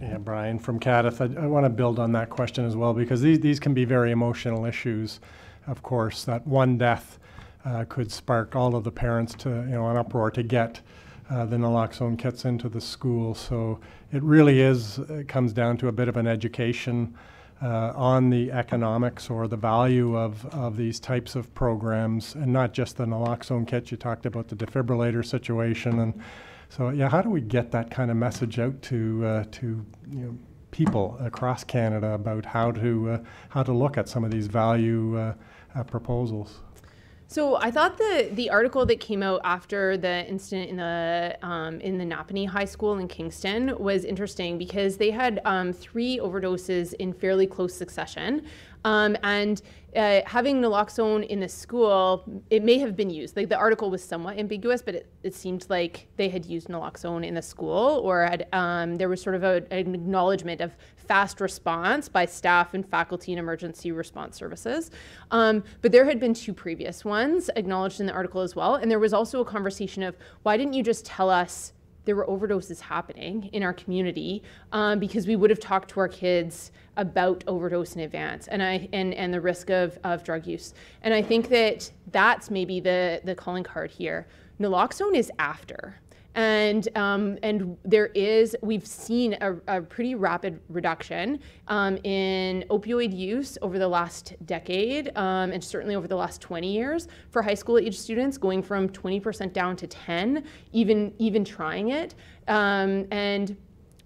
Yeah, Brian from CADTH. I, I want to build on that question as well because these, these can be very emotional issues. Of course, that one death uh, could spark all of the parents to, you know, an uproar to get uh, the naloxone kits into the school. So it really is, it comes down to a bit of an education uh, on the economics or the value of, of these types of programs and not just the naloxone kits. You talked about the defibrillator situation and so yeah, how do we get that kind of message out to uh, to you know, people across Canada about how to uh, how to look at some of these value uh, uh, proposals? So I thought the the article that came out after the incident in the um, in the Napanee High School in Kingston was interesting because they had um, three overdoses in fairly close succession. Um, and uh, having naloxone in the school, it may have been used. Like the article was somewhat ambiguous, but it, it seemed like they had used naloxone in the school, or had um, there was sort of a, an acknowledgement of fast response by staff and faculty in emergency response services. Um, but there had been two previous ones acknowledged in the article as well, and there was also a conversation of why didn't you just tell us there were overdoses happening in our community um, because we would have talked to our kids about overdose in advance and I and, and the risk of, of drug use. And I think that that's maybe the the calling card here. Naloxone is after and um, and there is we've seen a, a pretty rapid reduction um, in opioid use over the last decade um, and certainly over the last 20 years. For high school age students going from 20% down to 10 even even trying it. Um, and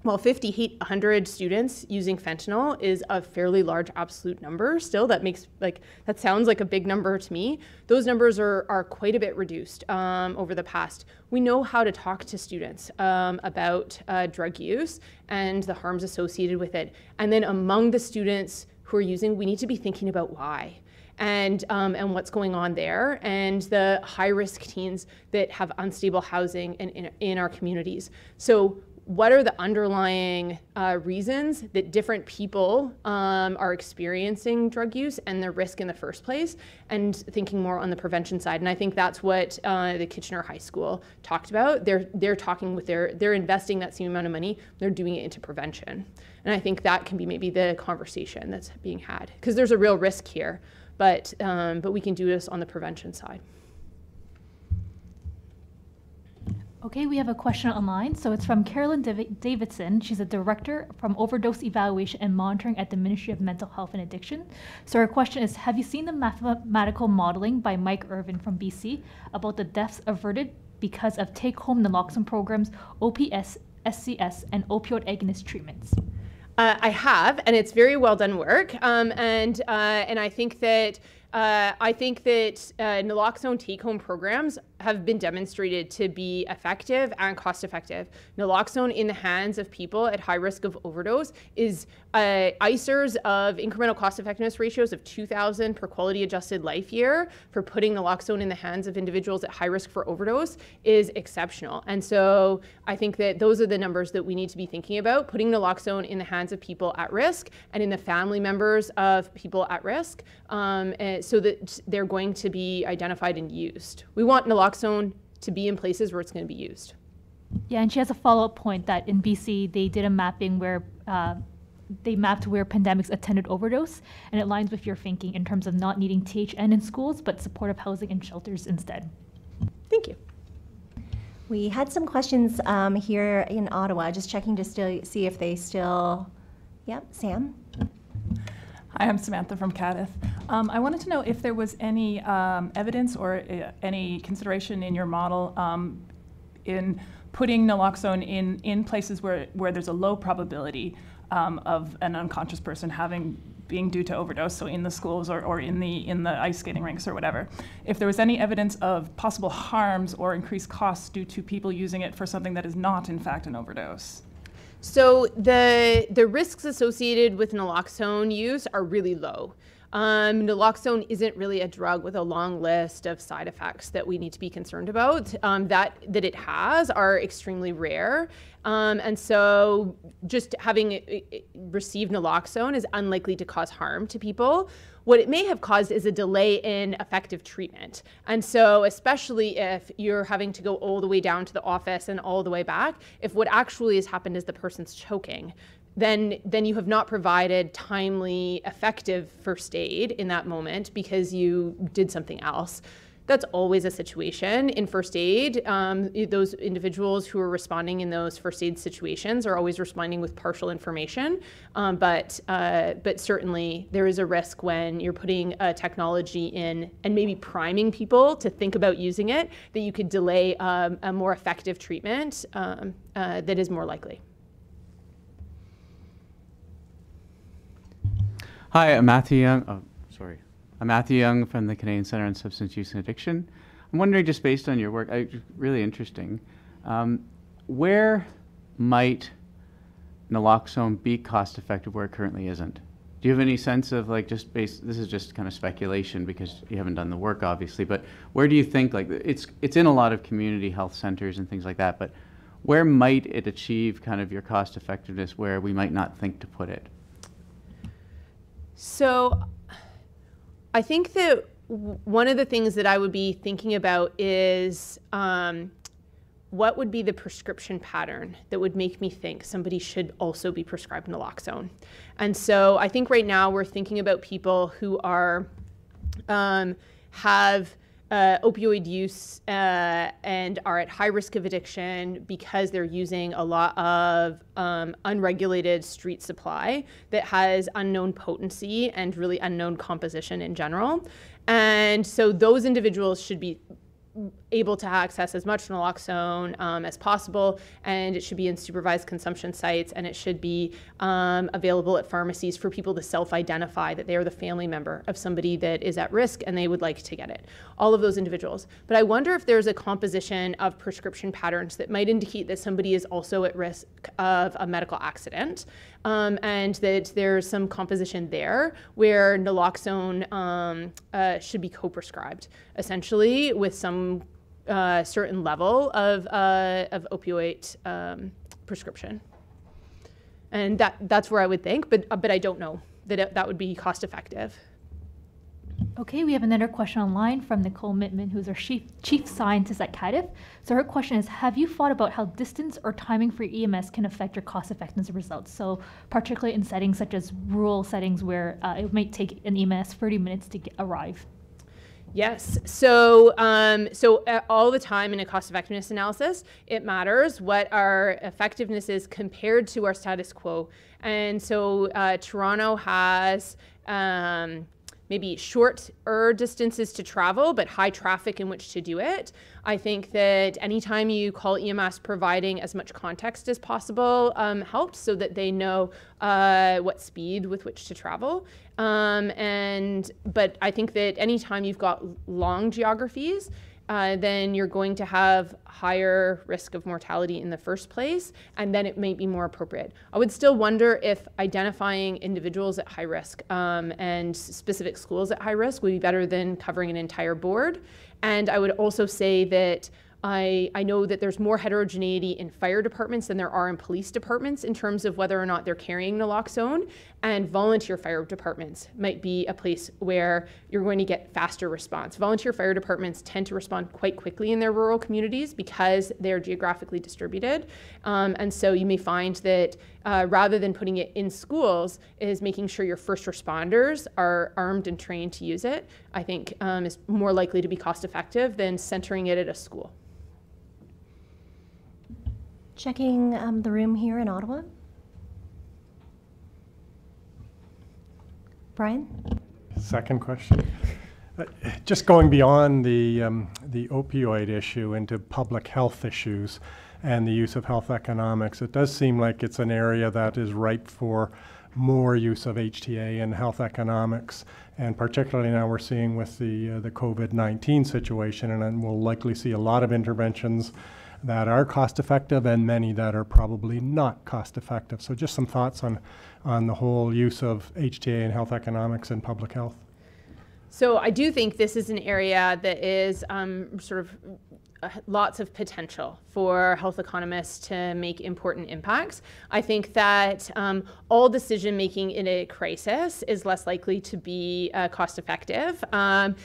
while 50, 100 students using fentanyl is a fairly large absolute number still, that makes like, that sounds like a big number to me. Those numbers are, are quite a bit reduced um, over the past. We know how to talk to students um, about uh, drug use and the harms associated with it. And then among the students who are using, we need to be thinking about why and um, and what's going on there, and the high risk teens that have unstable housing in, in, in our communities. So what are the underlying uh, reasons that different people um, are experiencing drug use and the risk in the first place, and thinking more on the prevention side. And I think that's what uh, the Kitchener High School talked about. They're they're talking with their they're investing that same amount of money. They're doing it into prevention, and I think that can be maybe the conversation that's being had because there's a real risk here, but um, but we can do this on the prevention side. Okay, we have a question online. So it's from Carolyn Dav- Davidson. She's a director from overdose evaluation and monitoring at the Ministry of Mental Health and Addiction. So her question is Have you seen the mathematical modeling by Mike Irvine from BC about the deaths averted because of take home naloxone programs, OPS, SCS, and opioid agonist treatments? Uh, I have, and it's very well done work. Um, and uh, and I think that uh, I think that uh, naloxone take-home programs have been demonstrated to be effective and cost-effective. Naloxone in the hands of people at high risk of overdose is uh, ICERs of incremental cost-effectiveness ratios of 2,000 per quality-adjusted life year for putting naloxone in the hands of individuals at high risk for overdose is exceptional. And so I think that those are the numbers that we need to be thinking about, putting naloxone in the hands of people at risk and in the family members of people at risk. Um, so that they're going to be identified and used. We want naloxone to be in places where it's going to be used. Yeah, and she has a follow-up point that in BC they did a mapping where uh, they mapped where pandemics attended overdose, and it lines with your thinking in terms of not needing THN in schools, but supportive housing and shelters instead. Thank you. We had some questions um, here in Ottawa, just checking to still see if they still. Yep, Sam. I'm Samantha from CADTH. Um, I wanted to know if there was any um, evidence or uh, any consideration in your model um, in putting naloxone in, in places where, where there's a low probability um, of an unconscious person having being due to overdose, so in the schools or, or in the in the ice skating rinks or whatever. If there was any evidence of possible harms or increased costs due to people using it for something that is not in fact an overdose. So the the risks associated with naloxone use are really low. Um, naloxone isn't really a drug with a long list of side effects that we need to be concerned about. Um, that that it has are extremely rare, um, and so just having received naloxone is unlikely to cause harm to people. What it may have caused is a delay in effective treatment, and so especially if you're having to go all the way down to the office and all the way back, if what actually has happened is the person's choking, then then you have not provided timely, effective first aid in that moment because you did something else. That's always a situation in first aid. Um, those individuals who are responding in those first aid situations are always responding with partial information, um, but uh, but certainly there is a risk when you're putting a technology in and maybe priming people to think about using it that you could delay um, a more effective treatment um, uh, that is more likely. Hi, I'm Matthew Young. Oh, sorry. I'm Matthew Young from the Canadian Center on Substance Use and Addiction. I'm wondering, just based on your work, I, really interesting, um, where might naloxone be cost effective where it currently isn't? Do you have any sense of like just based? This is just kind of speculation because you haven't done the work, obviously. But where do you think like it's it's in a lot of community health centers and things like that. But where might it achieve kind of your cost effectiveness where we might not think to put it? So I think that one of the things that I would be thinking about is um, what would be the prescription pattern that would make me think somebody should also be prescribed naloxone. And so I think right now we're thinking about people who are um, have uh, opioid use uh, and are at high risk of addiction because they're using a lot of um, unregulated street supply that has unknown potency and really unknown composition in general. And so those individuals should be able to access as much naloxone um, as possible, and it should be in supervised consumption sites, and it should be um, available at pharmacies for people to self-identify that they are the family member of somebody that is at risk and they would like to get it. All of those individuals. But I wonder if there's a composition of prescription patterns that might indicate that somebody is also at risk of a medical accident, um, and that there's some composition there where naloxone um, uh, should be co-prescribed, essentially with some uh, certain level of, uh, of opioid um, prescription. And that, that's where I would think, but, uh, but I don't know that it, that would be cost effective. Okay, we have another question online from Nicole Mittmann, who's our chief, chief scientist at CADTH. So her question is, have you thought about how distance or timing for EMS can affect your cost effectiveness results? So particularly in settings such as rural settings where uh, it might take an EMS 30 minutes to get, arrive. Yes. So, um, so uh, all the time in a cost effectiveness analysis, it matters what our effectiveness is compared to our status quo. And so, uh, Toronto has um, maybe shorter distances to travel, but high traffic in which to do it. I think that anytime you call EMS, providing as much context as possible um, helps so that they know uh, what speed with which to travel. Um, and but I think that anytime you've got long geographies, uh, then you're going to have higher risk of mortality in the first place, and then it may be more appropriate. I would still wonder if identifying individuals at high risk um, and specific schools at high risk would be better than covering an entire board. And I would also say that I, I know that there's more heterogeneity in fire departments than there are in police departments in terms of whether or not they're carrying naloxone. And volunteer fire departments might be a place where you're going to get faster response. Volunteer fire departments tend to respond quite quickly in their rural communities because they're geographically distributed. Um, and so you may find that uh, rather than putting it in schools, is making sure your first responders are armed and trained to use it, I think um, is more likely to be cost effective than centering it at a school. Checking um, the room here in Ottawa. Brian? Second question. Uh, Just going beyond the, um, the opioid issue into public health issues and the use of health economics, it does seem like it's an area that is ripe for more use of HTA and health economics. And particularly now we're seeing with the, uh, the COVID-19 situation, and we'll likely see a lot of interventions that are cost effective and many that are probably not cost effective. So just some thoughts on, on the whole use of HTA and health economics in public health. So I do think this is an area that is um, sort of uh, lots of potential for health economists to make important impacts. I think that um, all decision making in a crisis is less likely to be uh, cost effective. Um,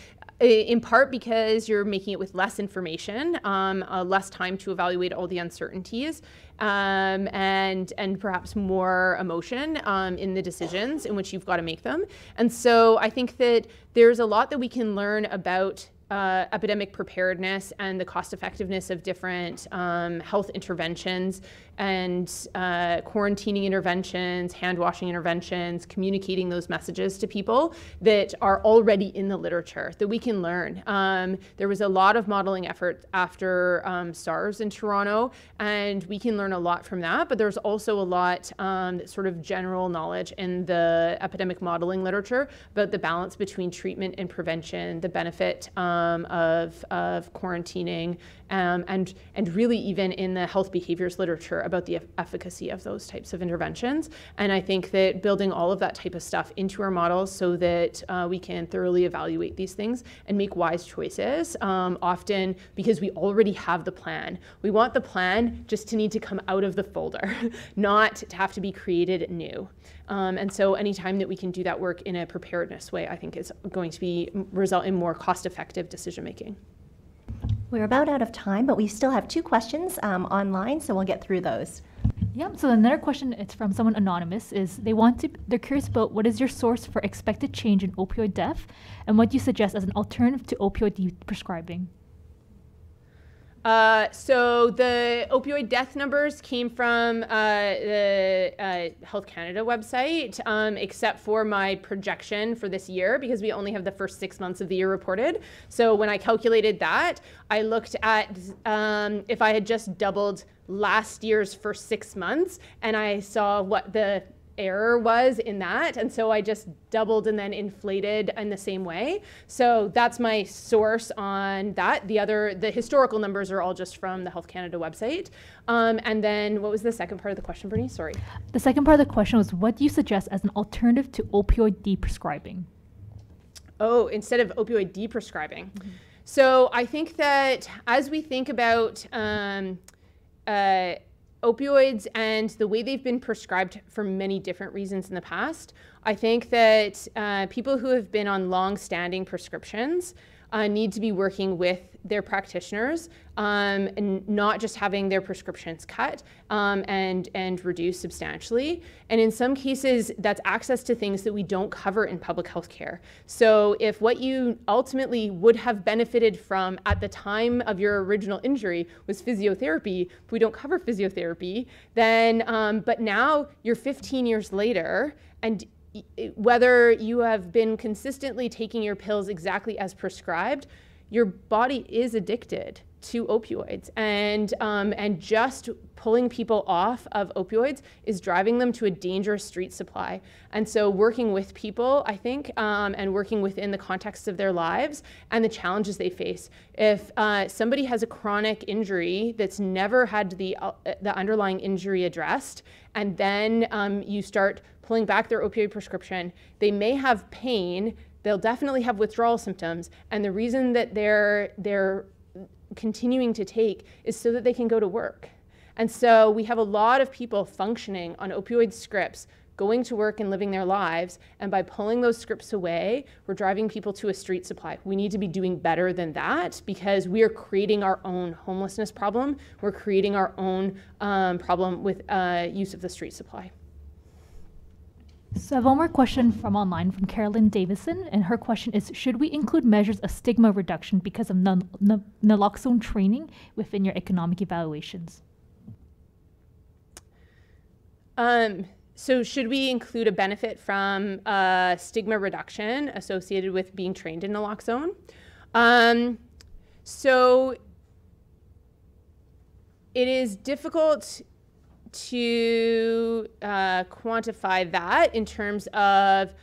in part because you're making it with less information, um, uh, less time to evaluate all the uncertainties, um, and and perhaps more emotion um, in the decisions in which you've got to make them. And so I think that there's a lot that we can learn about uh, epidemic preparedness and the cost effectiveness of different um, health interventions and uh, quarantining interventions, hand washing interventions, communicating those messages to people that are already in the literature that we can learn. Um, there was a lot of modeling effort after um, SARS in Toronto, and we can learn a lot from that. But there's also a lot um, sort of general knowledge in the epidemic modeling literature about the balance between treatment and prevention, the benefit um, of, of quarantining, um, and, and really even in the health behaviors literature about the efficacy of those types of interventions. And I think that building all of that type of stuff into our models so that uh, we can thoroughly evaluate these things and make wise choices, um, often because we already have the plan. We want the plan just to need to come out of the folder, [LAUGHS] not to have to be created new. Um, and so anytime that we can do that work in a preparedness way, I think is going to be result in more cost-effective decision making. We're about out of time, but we still have two questions um, online, so we'll get through those. Yep. So another question, it's from someone anonymous, is they want to, they're curious about what is your source for expected change in opioid death, and what do you suggest as an alternative to opioid prescribing? Uh, so the opioid death numbers came from uh, the uh, Health Canada website, um, except for my projection for this year because we only have the first six months of the year reported. So when I calculated that, I looked at um, if I had just doubled last year's first six months, and I saw what the error was in that. And so I just doubled and then inflated in the same way. So that's my source on that. The other, the historical numbers are all just from the Health Canada website. Um, and then what was the second part of the question, Bernice? Sorry. The second part of the question was what do you suggest as an alternative to opioid deprescribing? Oh, instead of opioid deprescribing. Mm-hmm. So I think that as we think about um, uh, opioids and the way they've been prescribed for many different reasons in the past, I think that uh, people who have been on long standing prescriptions uh, need to be working with their practitioners um, and not just having their prescriptions cut um, and, and reduced substantially. And in some cases, that's access to things that we don't cover in public health care. So if what you ultimately would have benefited from at the time of your original injury was physiotherapy, if we don't cover physiotherapy, then, um, but now you're 15 years later and whether you have been consistently taking your pills exactly as prescribed, your body is addicted to opioids, and um, and just pulling people off of opioids is driving them to a dangerous street supply. And so, working with people, I think, um, and working within the context of their lives and the challenges they face. If uh, somebody has a chronic injury that's never had the uh, the underlying injury addressed, and then um, you start pulling back their opioid prescription, they may have pain. They'll definitely have withdrawal symptoms, and the reason that they're they're continuing to take is so that they can go to work. And so we have a lot of people functioning on opioid scripts, going to work and living their lives. And by pulling those scripts away, we're driving people to a street supply. We need to be doing better than that because we are creating our own homelessness problem. We're creating our own um, problem with uh, use of the street supply. So I have one more question from online from Carolyn Davison, and her question is: Should we include measures of stigma reduction because of nal- naloxone training within your economic evaluations? Um, so should we include a benefit from uh, stigma reduction associated with being trained in naloxone? Um, so it is difficult to uh, quantify that in terms of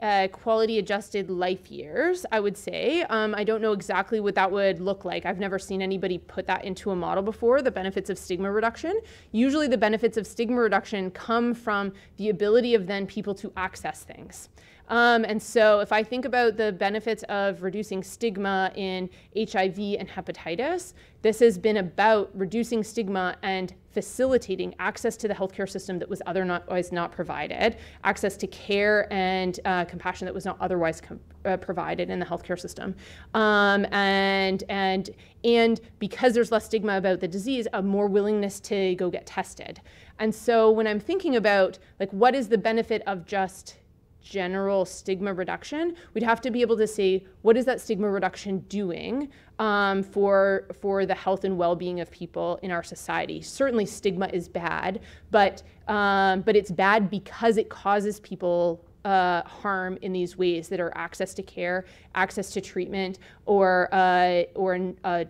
uh, quality adjusted life years, I would say. Um, I don't know exactly what that would look like. I've never seen anybody put that into a model before, the benefits of stigma reduction. Usually, the benefits of stigma reduction come from the ability of then people to access things. Um, and so, if I think about the benefits of reducing stigma in HIV and hepatitis, this has been about reducing stigma and facilitating access to the healthcare system that was otherwise not provided, access to care and uh, compassion that was not otherwise uh, provided in the healthcare system, um, and and and because there's less stigma about the disease, a more willingness to go get tested. And so, when I'm thinking about like what is the benefit of just general stigma reduction, we'd have to be able to say what is that stigma reduction doing um, for for the health and well-being of people in our society. Certainly, stigma is bad, but um, but it's bad because it causes people uh, harm in these ways that are access to care, access to treatment, or uh, or uh,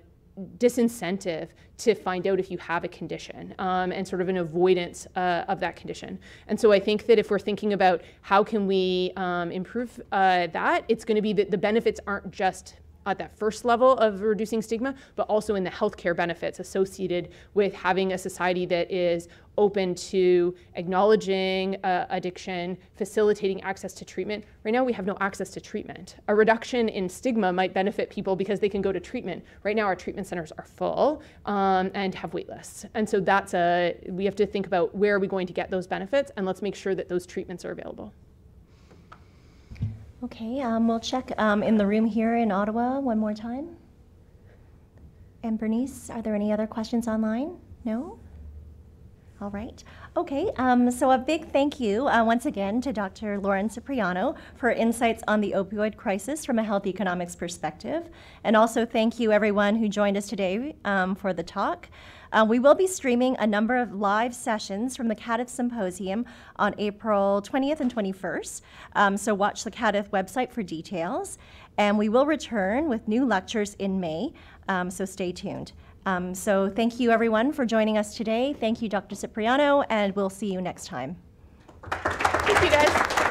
disincentive to find out if you have a condition um, and sort of an avoidance uh, of that condition. And so I think that if we're thinking about how can we um, improve uh, that, it's going to be that the benefits aren't just at that first level of reducing stigma, but also in the healthcare benefits associated with having a society that is open to acknowledging uh, addiction, facilitating access to treatment. Right now, we have no access to treatment. A reduction in stigma might benefit people because they can go to treatment. Right now, our treatment centers are full um, and have wait lists. And so that's a, we have to think about where are we going to get those benefits and let's make sure that those treatments are available. Okay, um, we'll check um, in the room here in Ottawa one more time. And Bernice, are there any other questions online? No? All right. Okay, um, so a big thank you uh, once again to Dr. Lauren Cipriano for insights on the opioid crisis from a health economics perspective. And also thank you everyone who joined us today um, for the talk. Uh, we will be streaming a number of live sessions from the CADTH Symposium on April 20th and 21st. Um, so watch the CADTH website for details. And we will return with new lectures in May, um, so stay tuned. Um, so thank you everyone for joining us today. Thank you, Dr. Cipriano, and we'll see you next time. Thank you guys.